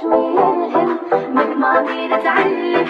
شوية شوي مهم مجمعنا نتعلم